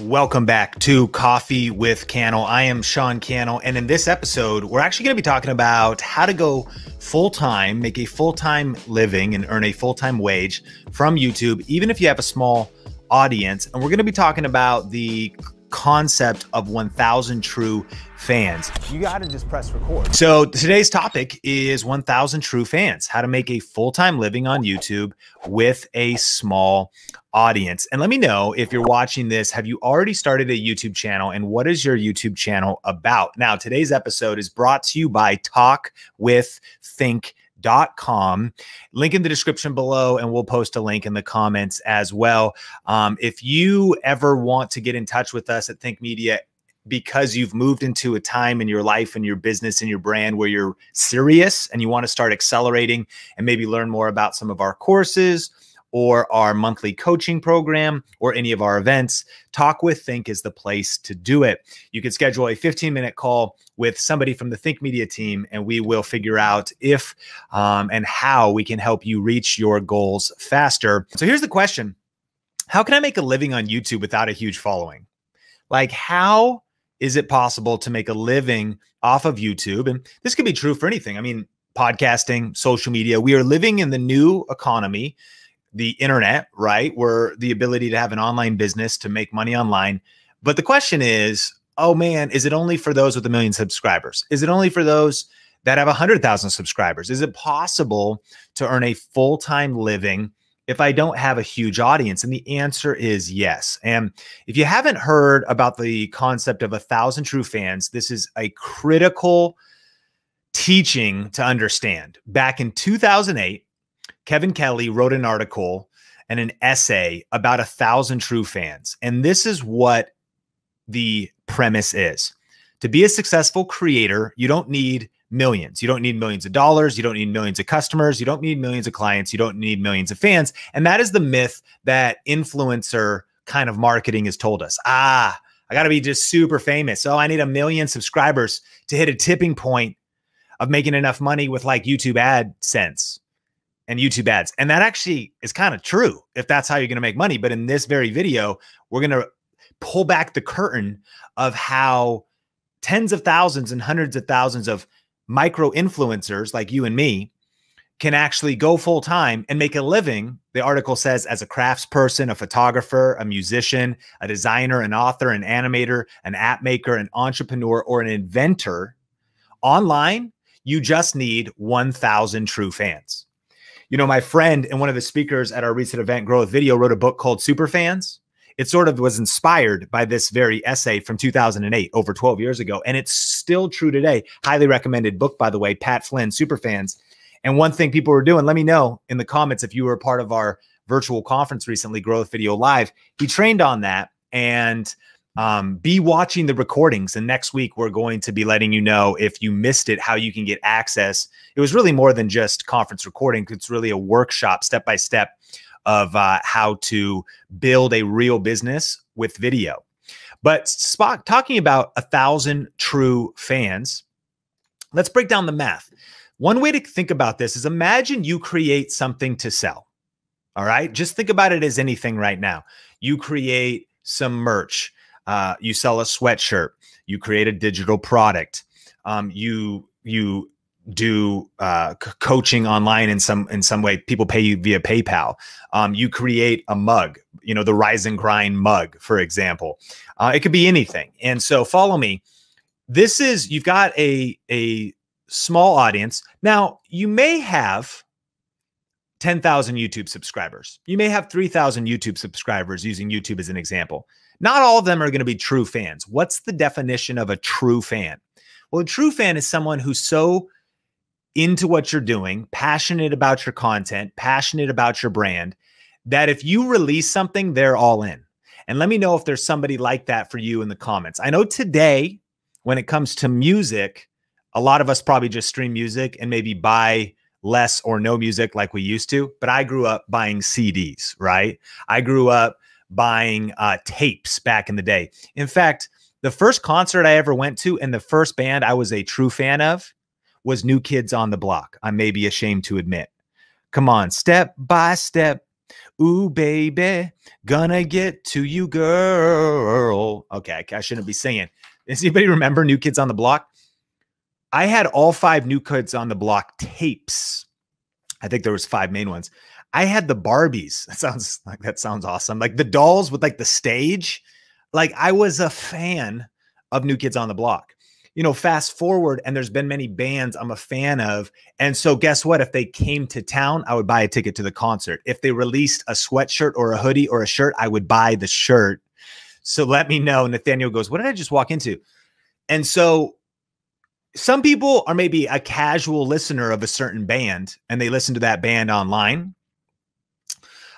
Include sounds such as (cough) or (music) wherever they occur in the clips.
Welcome back to Coffee with Cannell. I am Sean Cannell, and in this episode, we're actually going to be talking about how to go full time, make a full time living, and earn a full time wage from YouTube, even if you have a small audience. And we're going to be talking about the concept of 1000 true fans. You got to just press record. So today's topic is 1000 true fans, how to make a full-time living on YouTube with a small audience. And let me know if you're watching this, have you already started a YouTube channel and what is your YouTube channel about? Now, today's episode is brought to you by Talk with Think com. Link in the description below and we'll post a link in the comments as well. Um, if you ever want to get in touch with us at think media because you've moved into a time in your life and your business and your brand where you're serious and you want to start accelerating and maybe learn more about some of our courses or our monthly coaching program or any of our events, Talk with Think is the place to do it. You can schedule a 15 minute call with somebody from the Think Media team, and we will figure out if um, and how we can help you reach your goals faster. So here's the question How can I make a living on YouTube without a huge following? Like, how is it possible to make a living off of YouTube? And this could be true for anything. I mean, podcasting, social media. We are living in the new economy the internet, right? Where the ability to have an online business to make money online. But the question is, oh man, is it only for those with a million subscribers? Is it only for those that have a hundred thousand subscribers? Is it possible to earn a full time living if I don't have a huge audience? And the answer is yes. And if you haven't heard about the concept of a thousand true fans, this is a critical teaching to understand. Back in 2008, Kevin Kelly wrote an article and an essay about a thousand true fans. And this is what the premise is to be a successful creator, you don't need millions. You don't need millions of dollars. You don't need millions of customers. You don't need millions of clients. You don't need millions of fans. And that is the myth that influencer kind of marketing has told us. Ah, I got to be just super famous. Oh, I need a million subscribers to hit a tipping point of making enough money with like YouTube AdSense and YouTube ads. And that actually is kind of true if that's how you're going to make money. But in this very video, we're going to pull back the curtain of how tens of thousands and hundreds of thousands of micro influencers like you and me can actually go full time and make a living. The article says as a craftsperson, a photographer, a musician, a designer, an author, an animator, an app maker, an entrepreneur, or an inventor online. You just need 1,000 true fans. You know, my friend and one of the speakers at our recent event, Grow with Video, wrote a book called Superfans. It sort of was inspired by this very essay from 2008, over 12 years ago. And it's still true today. Highly recommended book, by the way, Pat Flynn, Superfans. And one thing people were doing, let me know in the comments if you were a part of our virtual conference recently, Grow with Video Live. He trained on that. And um, be watching the recordings. And next week, we're going to be letting you know if you missed it, how you can get access. It was really more than just conference recording, it's really a workshop, step by step, of uh, how to build a real business with video. But Spock, talking about a thousand true fans, let's break down the math. One way to think about this is imagine you create something to sell. All right. Just think about it as anything right now. You create some merch uh, you sell a sweatshirt, you create a digital product, um, you you do uh, coaching online in some in some way. People pay you via PayPal. Um, you create a mug, you know, the Rise and Grind mug, for example. Uh, it could be anything. And so, follow me. This is you've got a a small audience. Now, you may have 10,000 YouTube subscribers. You may have 3,000 YouTube subscribers using YouTube as an example. Not all of them are going to be true fans. What's the definition of a true fan? Well, a true fan is someone who's so into what you're doing, passionate about your content, passionate about your brand, that if you release something, they're all in. And let me know if there's somebody like that for you in the comments. I know today, when it comes to music, a lot of us probably just stream music and maybe buy less or no music like we used to. But I grew up buying CDs, right? I grew up buying uh, tapes back in the day. In fact, the first concert I ever went to and the first band I was a true fan of was New Kids on the Block. I may be ashamed to admit. Come on, step by step, Ooh, baby, gonna get to you, girl. Okay, I shouldn't be singing. Does anybody remember New Kids on the Block? I had all five New Kids on the Block tapes. I think there was five main ones. I had the Barbies. (laughs) That sounds like that sounds awesome. Like the dolls with like the stage. Like I was a fan of New Kids on the Block. You know, fast forward, and there's been many bands I'm a fan of. And so, guess what? If they came to town, I would buy a ticket to the concert. If they released a sweatshirt or a hoodie or a shirt, I would buy the shirt. So let me know. Nathaniel goes, What did I just walk into? And so some people are maybe a casual listener of a certain band and they listen to that band online.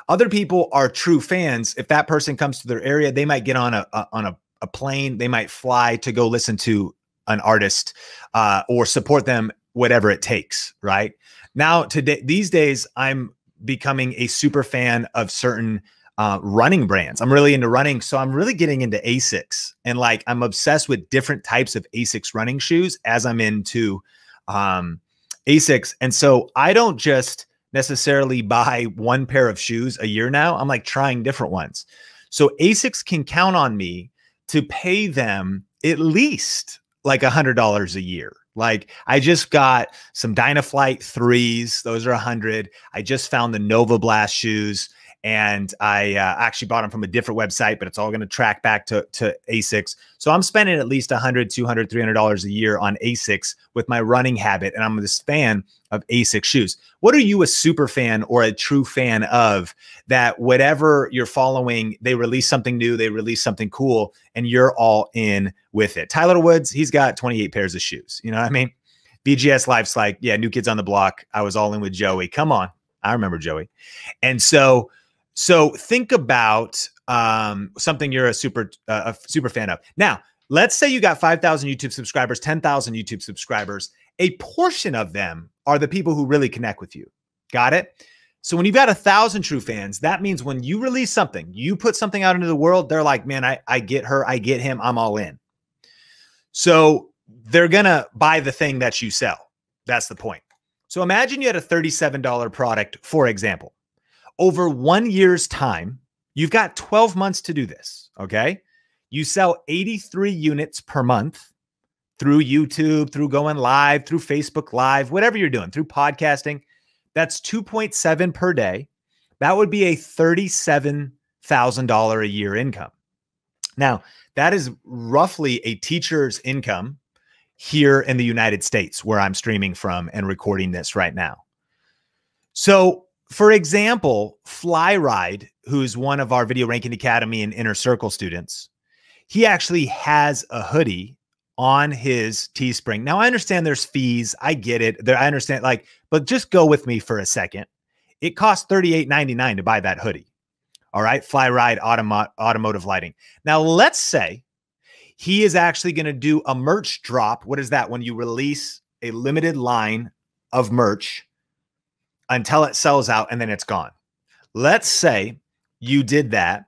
Other people are true fans. If that person comes to their area, they might get on a, a on a, a, plane. They might fly to go listen to an artist uh, or support them, whatever it takes. Right now, today, these days, I'm becoming a super fan of certain uh, running brands. I'm really into running. So I'm really getting into Asics and like I'm obsessed with different types of Asics running shoes as I'm into um, Asics. And so I don't just necessarily buy one pair of shoes a year now. I'm like trying different ones. So Asics can count on me to pay them at least like a hundred dollars a year. Like I just got some Dynaflyte threes; those are a hundred. I just found the Novablast shoes and I uh, actually bought them from a different website, but it's all going to track back to, to Asics. So I'm spending at least 100, 200, 300 dollars a year on Asics with my running habit, and I'm this fan of Asics shoes. What are you a super fan or a true fan of? That whatever you're following, they release something new, they release something cool, and you're all in with it. Tyler Woods, he's got 28 pairs of shoes. You know what I mean? BGS Life's like, yeah, new kids on the block. I was all in with Joey. Come on. I remember Joey. And so so think about um, something you're a super uh, a super fan of. Now, let's say you got 5,000 YouTube subscribers, 10,000 YouTube subscribers. A portion of them are the people who really connect with you. Got it? So when you've got a thousand true fans, that means when you release something, you put something out into the world, they're like, man, I, I get her, I get him, I'm all in. So they're gonna buy the thing that you sell. That's the point. So imagine you had a $37 product, for example over one year's time, you've got 12 months to do this. Okay. You sell 83 units per month through YouTube, through going live, through Facebook Live, whatever you're doing, through podcasting. That's 2.7 per day. That would be a $37,000 a year income. Now, that is roughly a teacher's income here in the United States, where I'm streaming from and recording this right now. So, for example, Flyride, who's one of our Video Ranking Academy and Inner Circle students, he actually has a hoodie on his Teespring. Now, I understand there's fees. I get it. There, I understand, like, but just go with me for a second. It costs $38.99 to buy that hoodie. All right. Flyride Automo- Automotive Lighting. Now, let's say he is actually going to do a merch drop. What is that? When you release a limited line of merch until it sells out and then it's gone. Let's say you did that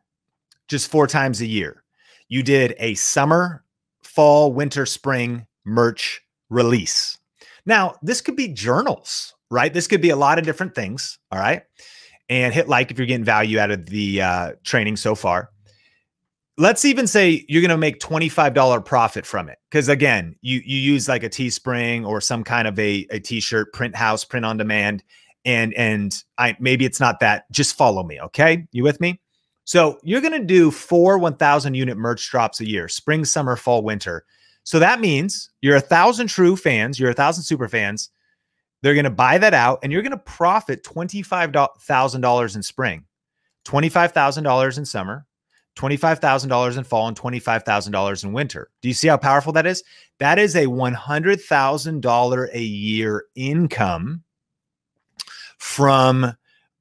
just four times a year. You did a summer, fall, winter, spring merch release. Now, this could be journals, right? This could be a lot of different things. All right. And hit like if you're getting value out of the uh, training so far. Let's even say you're going to make $25 profit from it. Because again, you, you use like a Teespring or some kind of a, a t-shirt print house, print on demand, and and I maybe it's not that. Just follow me, okay? You with me? So you're to do four 1,000 unit merch drops a year, spring, summer, fall, winter. So that means you're a thousand true fans, you're a thousand super fans. They're to buy that out, and you're to profit twenty-five thousand dollars in spring, twenty-five thousand dollars in summer, twenty-five thousand dollars in fall, and twenty-five thousand dollars in winter. Do you see how powerful that is? That is a one hundred thousand dollar a year income from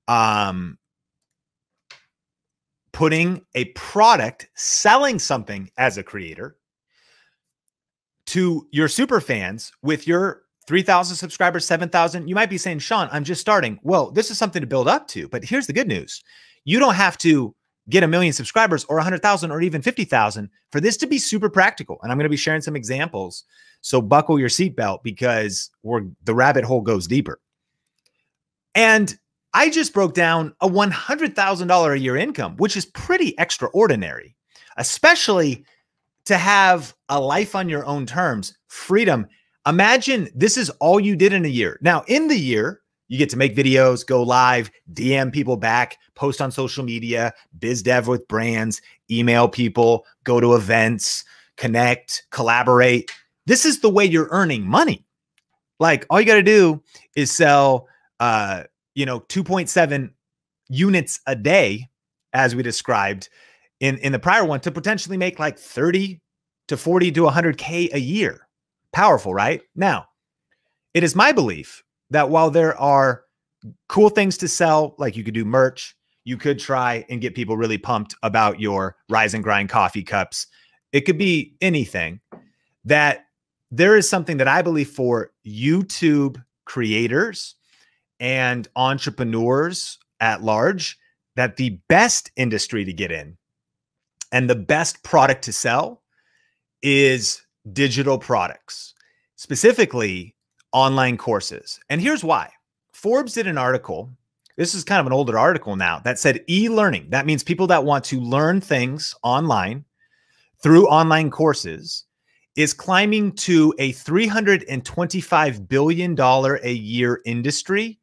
um, putting a product, selling something as a creator to your super fans with your 3,000 subscribers, 7,000. You might be saying, Sean, I'm just starting. Well, this is something to build up to. But here's the good news you don't have to get a million subscribers or 100,000 or even 50,000 for this to be super practical. And I'm going to be sharing some examples. So buckle your seatbelt because we're, the rabbit hole goes deeper. And I just broke down a $100,000 a year income, which is pretty extraordinary, especially to have a life on your own terms, freedom. Imagine this is all you did in a year. Now, in the year, you get to make videos, go live, DM people back, post on social media, biz dev with brands, email people, go to events, connect, collaborate. This is the way you're earning money. Like all you got to do is sell uh you know 2.7 units a day as we described in in the prior one to potentially make like 30 to 40 to 100k a year. Powerful right? Now it is my belief that while there are cool things to sell like you could do merch you could try and get people really pumped about your rise and grind coffee cups. It could be anything. That there is something that i believe for youtube creators and entrepreneurs at large that the best industry to get in and the best product to sell is digital products, specifically online courses. And here's why Forbes did an article. This is kind of an older article now that said e learning. That means people that want to learn things online through online courses is climbing to a $325 billion a year industry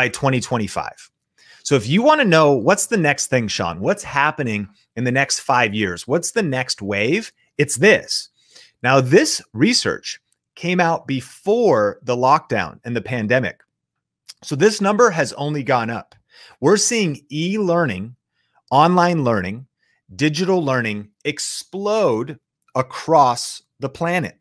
by 2025. So if you want to know what's the next thing, Sean, what's happening in the next five years, what's the next wave? It's this. Now, this research came out before the lockdown and the pandemic. So this number has only gone up. We're seeing e learning, online learning, digital learning explode across the planet.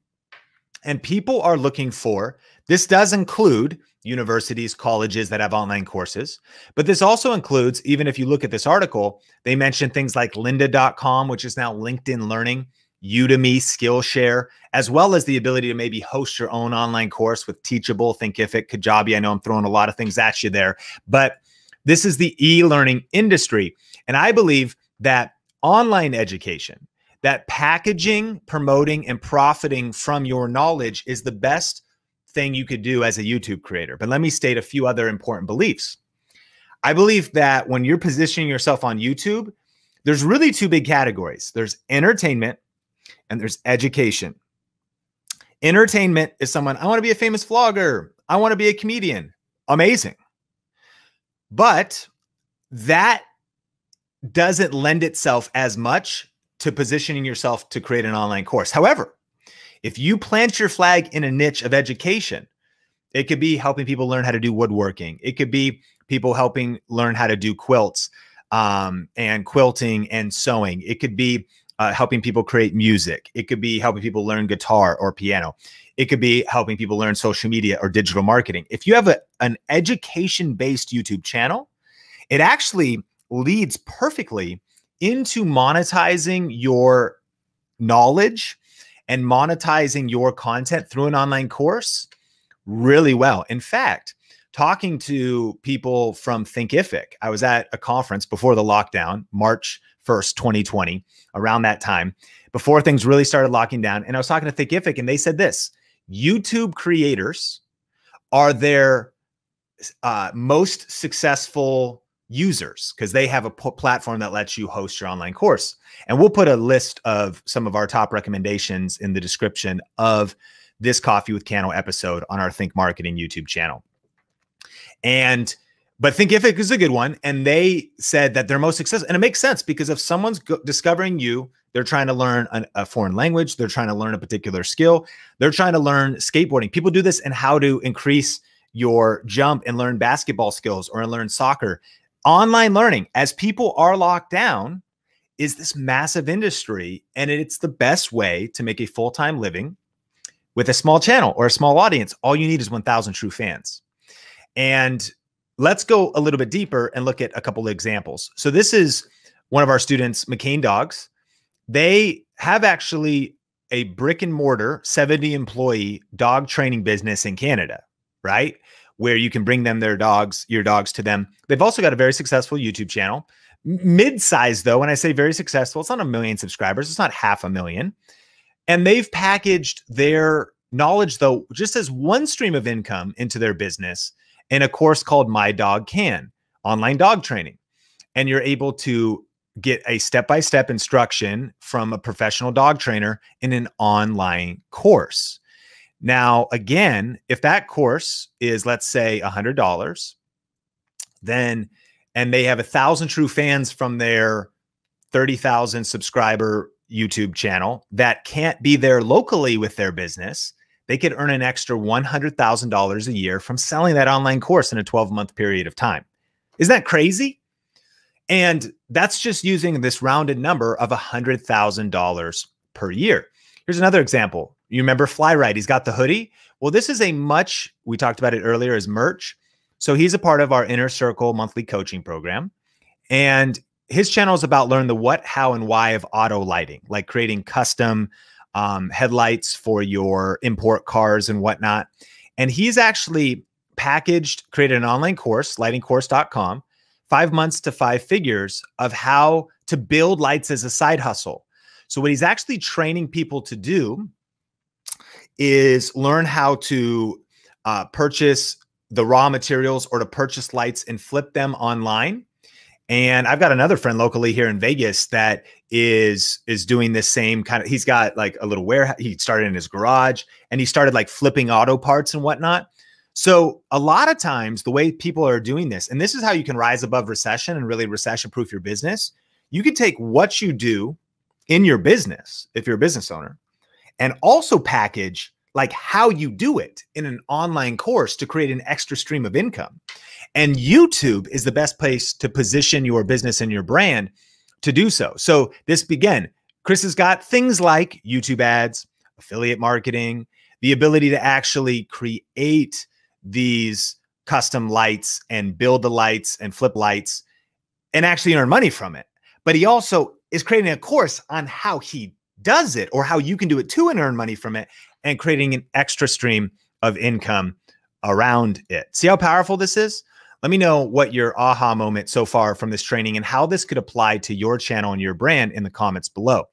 And people are looking for this, does include universities, colleges that have online courses. But this also includes, even if you look at this article, they mention things like lynda.com, which is now LinkedIn Learning, Udemy, Skillshare, as well as the ability to maybe host your own online course with Teachable, Thinkific, Kajabi. I know I'm throwing a lot of things at you there, but this is the e learning industry. And I believe that online education, that packaging, promoting, and profiting from your knowledge is the best thing you could do as a YouTube creator. But let me state a few other important beliefs. I believe that when you're positioning yourself on YouTube, there's really two big categories there's entertainment and there's education. Entertainment is someone, I want to be a famous vlogger, I want to be a comedian. Amazing. But that doesn't lend itself as much to positioning yourself to create an online course. However, if you plant your flag in a niche of education, it could be helping people learn how to do woodworking. It could be people helping learn how to do quilts um, and quilting and sewing. It could be uh, helping people create music. It could be helping people learn guitar or piano. It could be helping people learn social media or digital marketing. If you have a, an education based YouTube channel, it actually leads perfectly into monetizing your knowledge and monetizing your content through an online course really well. In fact, talking to people from Thinkific, I was at a conference before the lockdown, March 1st, 2020, around that time, before things really started locking down. And I was talking to Thinkific, and they said this YouTube creators are their uh, most successful users because they have a platform that lets you host your online course. And we'll put a list of some of our top recommendations in the description of this Coffee with Cannell episode on our Think Marketing YouTube channel. And but Thinkific is a good one. And they said that they're most successful. And it makes sense because if someone's discovering you, they're trying to learn an, a foreign language, they're trying to learn a particular skill, they're trying to learn skateboarding. People do this and how to increase your jump and learn basketball skills or learn soccer online learning as people are locked down is this massive industry and it's the best way to make a full-time living with a small channel or a small audience. All you need is 1000 true fans. And let's go a little bit deeper and look at a couple of examples. So this is one of our students McCann Dogs they have actually a brick and mortar 70 employee dog training business in canada right where you can bring them their dogs, your dogs to them. They've also got a very successful YouTube channel. Mid-size though, when I say very successful, it's not a million subscribers, it's not half a million. And they've packaged their knowledge though just as one stream of income into their business in a course called My Dog Can. online dog training. And you're able to get a step by step instruction from a professional dog trainer in an online course. Now, again, if that course is, let's say, $100, then, and they have a thousand true fans from their 30,000 subscriber YouTube channel that can't be there locally with their business, they could earn an extra $100,000 a year from selling that online course in a 12 month period of time. Isn't that crazy? And that's just using this rounded number of $100,000 per year. Here's another example. You remember Fly He's got the hoodie. Well, this is a much, we talked about it earlier as merch. So he's a part of our Inner Circle monthly coaching program. And his channel is about learn the what, how, and why of auto lighting, like creating custom um, headlights for your import cars and whatnot. And he's actually packaged, created an online course, lightingcourse.com, five months to five figures of how to build lights as a side hustle. So, what he's actually training people to do is learn how to uh, purchase the raw materials or to purchase lights and flip them online. And I've got another friend locally here in Vegas that is is doing this same kind of. He's got like a little warehouse. He started in his garage and he started like flipping auto parts and whatnot. So a lot of times the way people are doing this, and this is how you can rise above recession and really recession proof your business. You can take what you do in your business if you're a business owner and also package like how you do it in an online course to create an extra stream of income. And YouTube is the best place to position your business and your brand to do so. So this began. Chris has got things like YouTube ads, affiliate marketing, the ability to actually create these custom lights and build the lights and flip lights and actually earn money from it. But he also is creating a course on how he does it or how you can do it too and earn money from it and creating an extra stream of income around it. See how powerful this is? Let me know what your aha moment so far from this training and how this could apply to your channel and your brand in the comments below.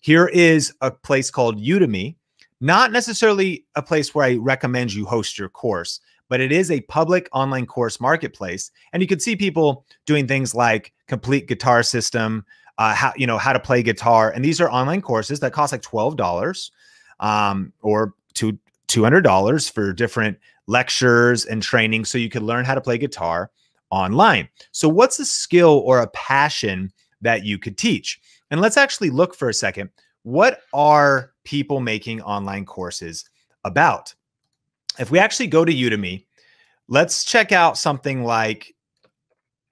Here is a place called Udemy, not necessarily a place where I recommend you host your course, but it is a public online course marketplace. And you can see people doing things like complete guitar system, uh, how you know how to play guitar, and these are online courses that cost like twelve dollars um, or two two hundred dollars for different lectures and training, so you can learn how to play guitar online. So, what's a skill or a passion that you could teach? And let's actually look for a second. What are people making online courses about? If we actually go to Udemy, let's check out something like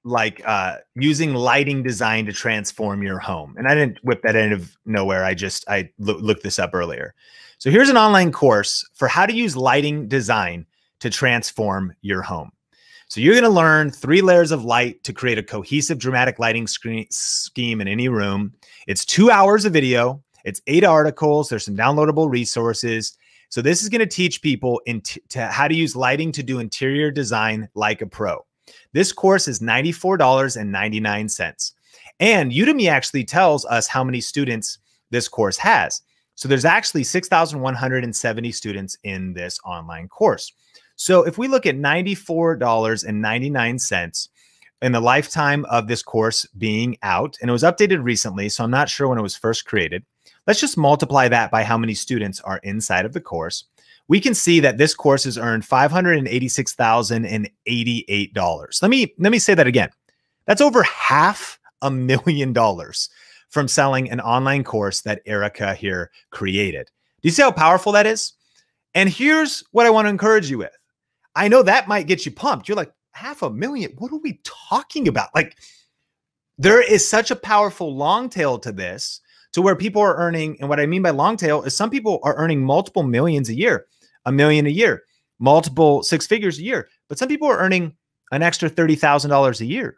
like uh, using lighting design to transform your home. And I didn't whip that out of nowhere. I just I lo looked this up earlier. So here's an online course for how to use lighting design to transform your home. So you're going to learn three layers of light to create a cohesive dramatic lighting screen, scheme in any room. It's two hours of video. It's eight articles. There's some downloadable resources. So this is going to teach people to how to use lighting to do interior design like a pro. This course is $94.99. And Udemy actually tells us how many students this course has. So there's actually 6,170 students in this online course. So if we look at $94.99 in the lifetime of this course being out, and it was updated recently, so I'm not sure when it was first created. Let's just multiply that by how many students are inside of the course we can see that this course has earned $586,088. Let me let me say that again. That's over half a million dollars from selling an online course that Erica here created. Do you see how powerful that is? And here's what I want to encourage you with. I know that might get you pumped. You're like, half a million? What are we talking about? Like, there is such a powerful long tail to this to where people are earning. And what I mean by long tail is some people are earning multiple millions a year a million a year, multiple six figures a year. But some people are earning an extra $30,000 a year,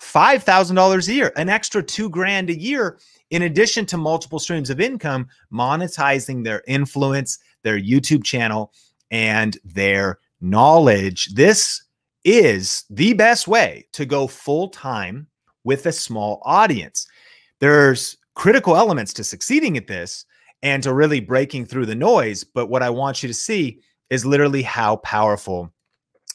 $5,000 a year, an extra two grand a year, in addition to multiple streams of income, monetizing their influence, their YouTube channel, and their knowledge. This is the best way to go full time with a small audience. There's critical elements to succeeding at this, and to really breaking through the noise. But what I want you to see is literally how powerful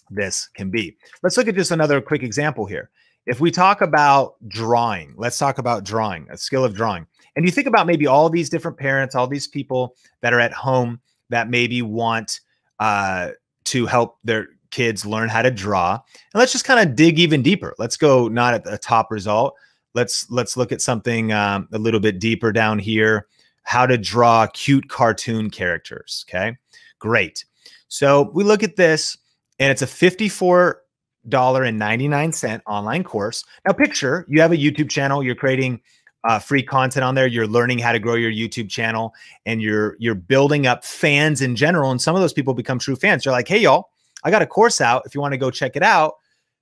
this can be. Let's look at just another quick example here. If we talk about drawing, let's talk about drawing, a skill of drawing. And you think about maybe all these different parents, all these people that are at home that maybe want uh, to help their kids learn how to draw. And let's just kind of dig even deeper. Let's go not at the top result. Let's let's look at something um, a little bit deeper down here. How to draw cute cartoon characters. Okay, great. So we look at this, and it's a fifty-four dollar and ninety-nine cent online course. Now, picture you have a YouTube channel. You're creating uh, free content on there. You're learning how to grow your YouTube channel, and you're you're building up fans in general. And some of those people become true fans. You're like, hey, y'all, I got a course out. If you want to go check it out,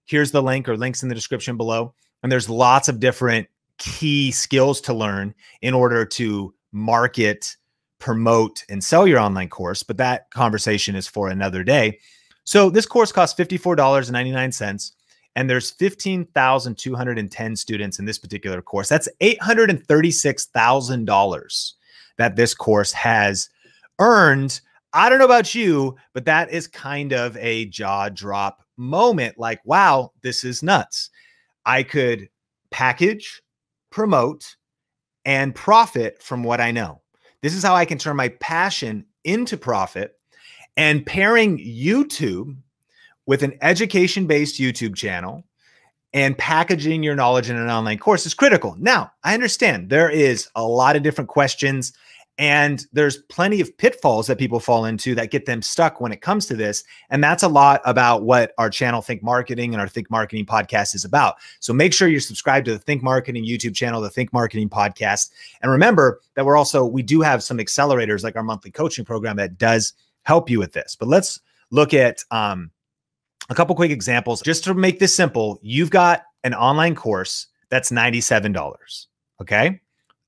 here's the link or links in the description below. And there's lots of different key skills to learn in order to market, promote, and sell your online course. But that conversation is for another day. So this course costs $54.99 and there's 15,210 students in this particular course. That's $836,000 that this course has earned I don't know about you, but that is kind of a jaw drop moment. Like, wow, this is nuts. I could package, promote, and profit from what I know. This is how I can turn my passion into profit. And pairing YouTube with an education based YouTube channel and packaging your knowledge in an online course is critical. Now, I understand there is a lot of different questions and there's plenty of pitfalls that people fall into that get them stuck when it comes to this. And that's a lot about what our channel Think Marketing and our Think Marketing podcast is about. So make sure you're subscribed to the Think Marketing YouTube channel, the Think Marketing podcast. And remember that we're also, we do have some accelerators like our monthly coaching program that does help you with this. But let's look at um, a couple quick examples. Just to make this simple, you've got an online course that's $97. Okay.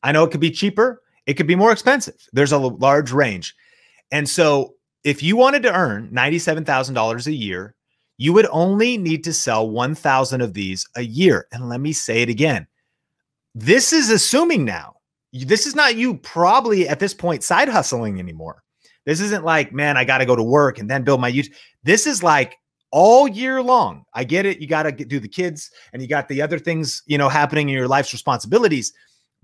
I know it could be cheaper. It could be more expensive. There's a large range. And so if you wanted to earn $97,000 a year, you would only need to sell 1,000 of these a year. And let me say it again. This is assuming now. This is not you probably at this point side hustling anymore. This isn't like, man, I got to go to work and then build my YouTube. This is like all year long. I get it. You got to do the kids and you got the other things, you know, happening in your life's responsibilities.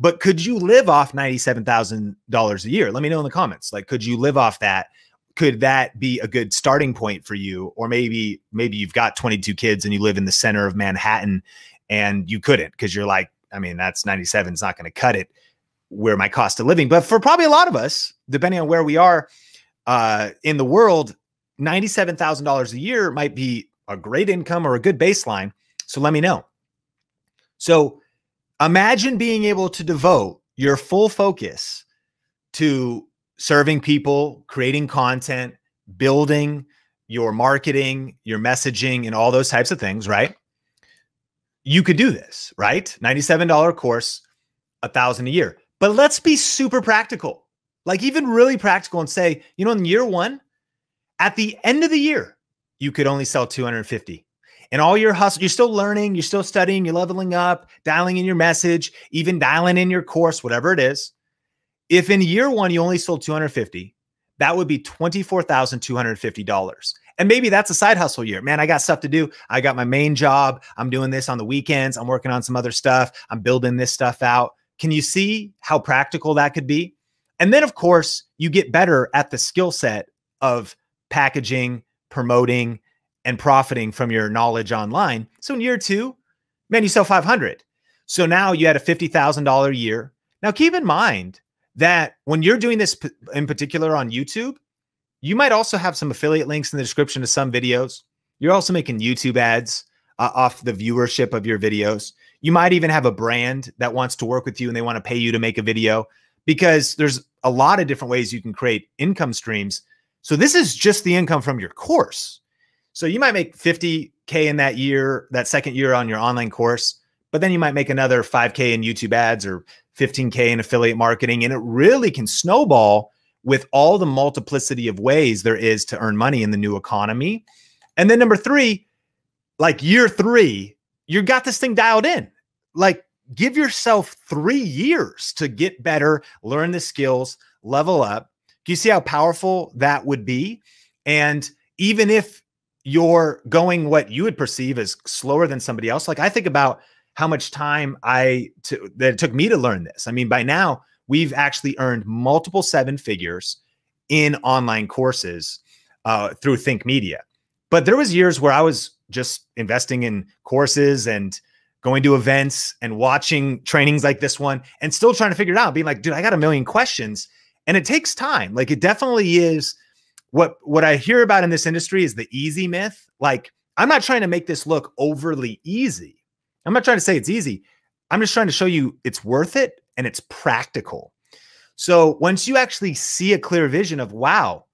But could you live off $97,000 a year? Let me know in the comments. Like, could you live off that? Could that be a good starting point for you? Or maybe, maybe you've got 22 kids and you live in the center of Manhattan and you couldn't because you're like, I mean, that's 97 is not going to cut it where my cost of living. But for probably a lot of us, depending on where we are uh, in the world, $97,000 a year might be a great income or a good baseline. So let me know. So Imagine being able to devote your full focus to serving people, creating content, building your marketing, your messaging, and all those types of things, right? You could do this, right? $97 course, a thousand a year. But let's be super practical, like even really practical and say, you know, in year one, at the end of the year, you could only sell 250 and all your hustle, you're still learning, you're still studying, you're leveling up, dialing in your message, even dialing in your course, whatever it is. If in year one you only sold 250, that would be $24,250. And maybe that's a side hustle year. Man, I got stuff to do. I got my main job. I'm doing this on the weekends. I'm working on some other stuff. I'm building this stuff out. Can you see how practical that could be? And then, of course, you get better at the skill set of packaging, promoting, and profiting from your knowledge online. So in year two, man, you sell 500. So now you had a $50,000 year. Now keep in mind that when you're doing this in particular on YouTube, you might also have some affiliate links in the description to some videos. You're also making YouTube ads uh, off the viewership of your videos. You might even have a brand that wants to work with you and they want to pay you to make a video because there's a lot of different ways you can create income streams. So this is just the income from your course. So you might make 50K in that year, that second year on your online course, but then you might make another 5K in YouTube ads or 15K in affiliate marketing. And it really can snowball with all the multiplicity of ways there is to earn money in the new economy. And then number three, like year three, you got this thing dialed in. Like give yourself three years to get better, learn the skills, level up. Do you see how powerful that would be? And even if you're going what you would perceive as slower than somebody else, like I think about how much time I to, that it took me to learn this. I mean, by now we've actually earned multiple seven figures in online courses uh, through Think Media. But there was years where I was just investing in courses and going to events and watching trainings like this one and still trying to figure it out, being like, dude, I got a million questions. And it takes time. Like it definitely is what what I hear about in this industry is the easy myth. Like I'm not trying to make this look overly easy. I'm not trying to say it's easy. I'm just trying to show you it's worth it and it's practical. So once you actually see a clear vision of wow,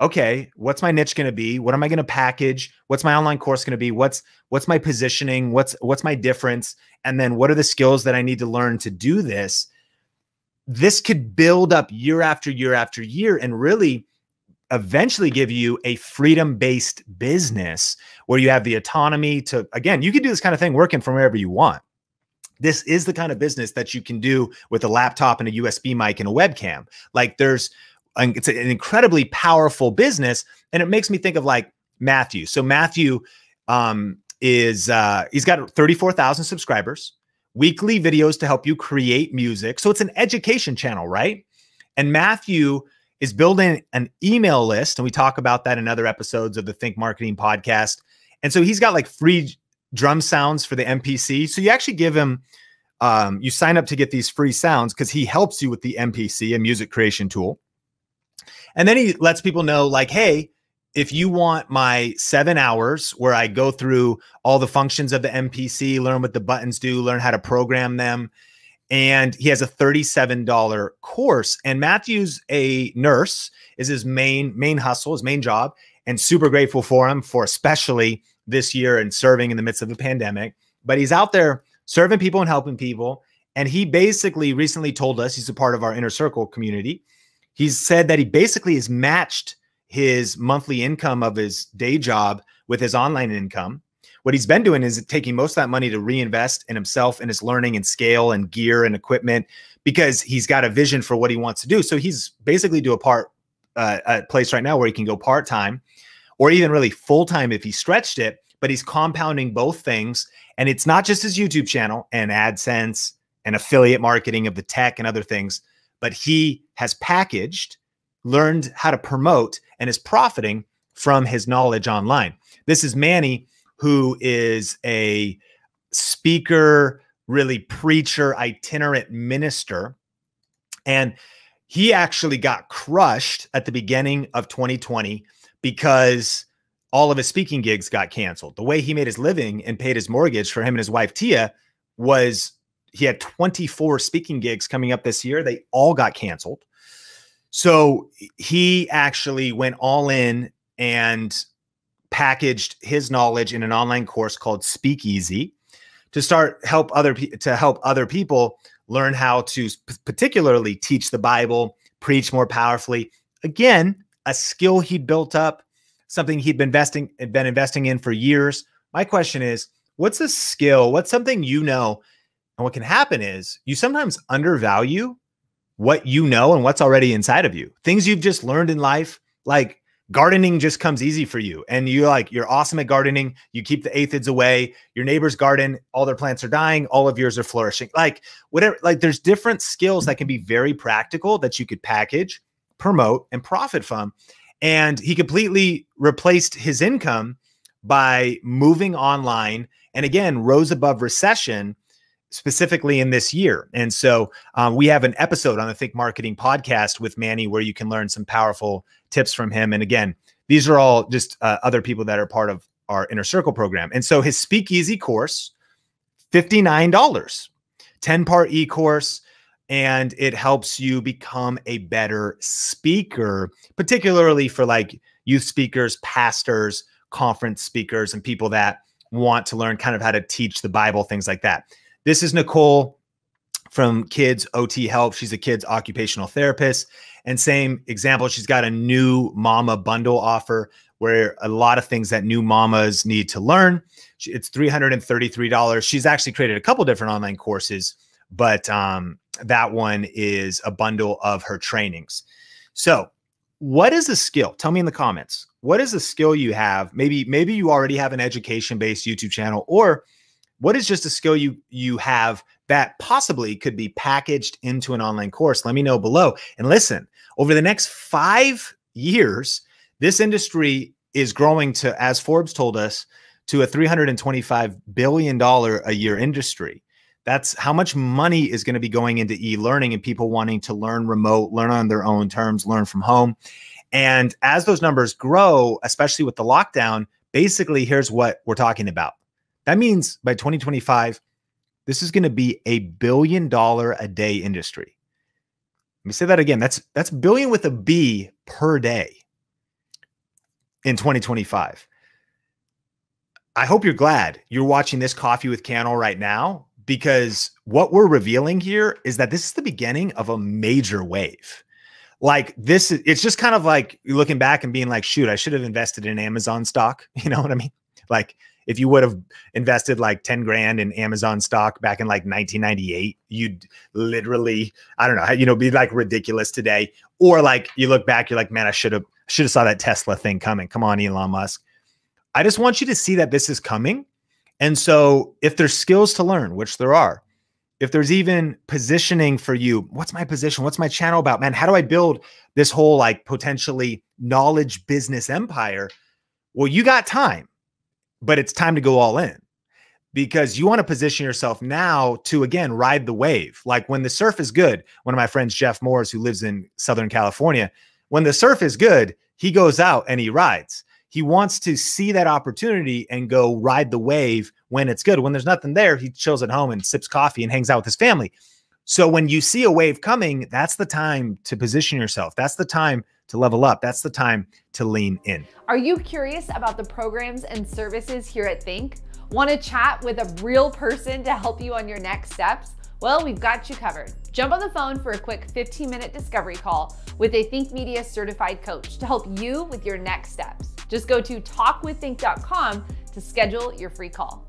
okay, what's my niche going to be? What am I going to package? What's my online course going to be? What's what's my positioning? What's what's my difference? And then what are the skills that I need to learn to do this? This could build up year after year after year and really eventually give you a freedom-based business where you have the autonomy to again, you can do this kind of thing working from wherever you want. This is the kind of business that you can do with a laptop and a USB mic and a webcam. Like there's it's an incredibly powerful business and it makes me think of like matthew so matthew um, is uh, he's got 34000 subscribers weekly videos to help you create music so it's an education channel right and matthew is building an email list and we talk about that in other episodes of the think marketing podcast. And so he's got like free drum sounds for the mpc so you actually give him um, you sign up to get these free sounds because he helps you with the mpc a music creation tool. And then he lets people know, like, hey, if you want my seven hours where I go through all the functions of the MPC, learn what the buttons do, learn how to program them, and he has a $37 course. And Matthew's a nurse, is his main main hustle, his main job, and super grateful for him for especially this year and serving in the midst of a pandemic. But he's out there serving people and helping people. And he basically recently told us he's a part of our inner circle community he's said that he basically has matched his monthly income of his day job with his online income. What he's been doing is taking most of that money to reinvest in himself and his learning and scale and gear and equipment because he's got a vision for what he wants to do. So he's basically do a part uh, a place right now where he can go part time or even really full time if he stretched it. But he's compounding both things, and it's not just his YouTube channel and AdSense and affiliate marketing of the tech and other things but he has packaged, learned how to promote, and is profiting from his knowledge online. This is Manny, who is a speaker, really preacher, itinerant minister. And he actually got crushed at the beginning of 2020 because all of his speaking gigs got canceled. The way he made his living and paid his mortgage for him and his wife Tia was he had 24 speaking gigs coming up this year. They all got canceled. So he actually went all in and packaged his knowledge in an online course called Speakeasy to start help other to help other people learn how to particularly teach the Bible, preach more powerfully. Again, a skill he'd built up, something he'd been investing been investing in for years. My question is, what's a skill? What's something you know and what can happen is you sometimes undervalue what you know and what's already inside of you. Things you've just learned in life, like gardening just comes easy for you. And you're like, you're awesome at gardening. You keep the aphids away. Your neighbor's garden, all their plants are dying, all of yours are flourishing. Like whatever, like there's different skills that can be very practical that you could package, promote, and profit from. And he completely replaced his income by moving online and again rose above recession specifically in this year. And so um, we have an episode on the Think Marketing podcast with Manny where you can learn some powerful tips from him. And again, these are all just uh, other people that are part of our inner circle program. And so his speakeasy course, $59, 10 part e course. And it helps you become a better speaker, particularly for like youth speakers, pastors, conference speakers, and people that want to learn kind of how to teach the Bible, things like that. This is Nicole from Kids OT Help. She's a kids occupational therapist. And same example, she's got a new mama bundle offer where a lot of things that new mamas need to learn. It's $333. She's actually created a couple different online courses, but um, that one is a bundle of her trainings. So what is a skill? Tell me in the comments. What is a skill you have? Maybe maybe you already have an education-based YouTube channel or what is just a skill you you have that possibly could be packaged into an online course? Let me know below. And listen, over the next 5 years, this industry is growing to as Forbes told us to a 325 billion dollar a year industry. That's how much money is going to be going into e-learning and people wanting to learn remote, learn on their own terms, learn from home. And as those numbers grow, especially with the lockdown, basically here's what we're talking about. That means by 2025, this is going to be a billion dollar a day industry. Let me say that again. That's that's billion with a B per day in 2025. I hope you're glad you're watching this coffee with Cannell right now because what we're revealing here is that this is the beginning of a major wave. Like this, it's just kind of like looking back and being like, shoot, I should have invested in Amazon stock. (laughs) You know what I mean? Like if you would have invested like 10 grand in Amazon stock back in like 1998, you'd literally, I don't know, you know, be like ridiculous today. Or like you look back, you're like, man, I should have, should have saw that Tesla thing coming. Come on, Elon Musk. I just want you to see that this is coming and so, if there's skills to learn, which there are, if there's even positioning for you, what's my position? What's my channel about? Man, how do I build this whole like potentially knowledge business empire? Well, you got time, but it's time to go all in because you want to position yourself now to again ride the wave. Like when the surf is good, one of my friends, Jeff Morris, who lives in Southern California, when the surf is good, he goes out and he rides he wants to see that opportunity and go ride the wave when it's good. When there's nothing there, he chills at home and sips coffee and hangs out with his family. So when you see a wave coming, that's the time to position yourself. That's the time to level up. That's the time to lean in. Are you curious about the programs and services here at Think? Want to chat with a real person to help you on your next steps? Well, we've got you covered. Jump on the phone for a quick 15 minute discovery call with a Think Media certified coach to help you with your next steps. Just go to talkwiththink.com to schedule your free call.